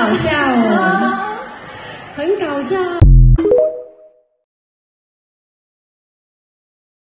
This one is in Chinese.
搞笑哦。很搞笑